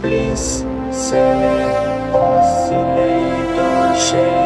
Please select oscillator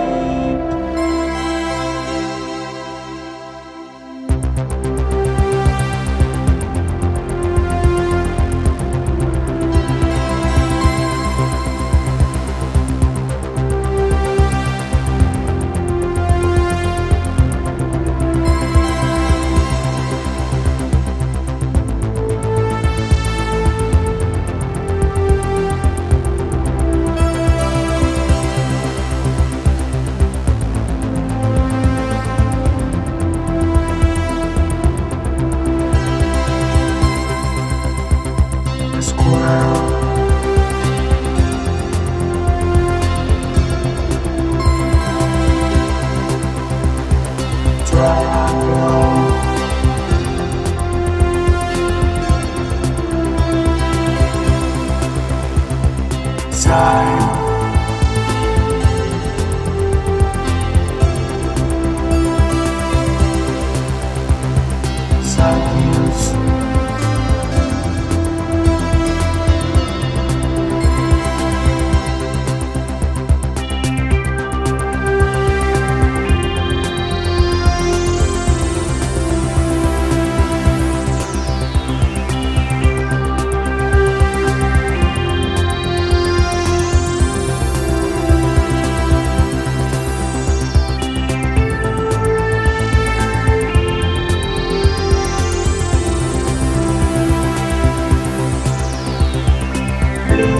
Time.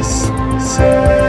Say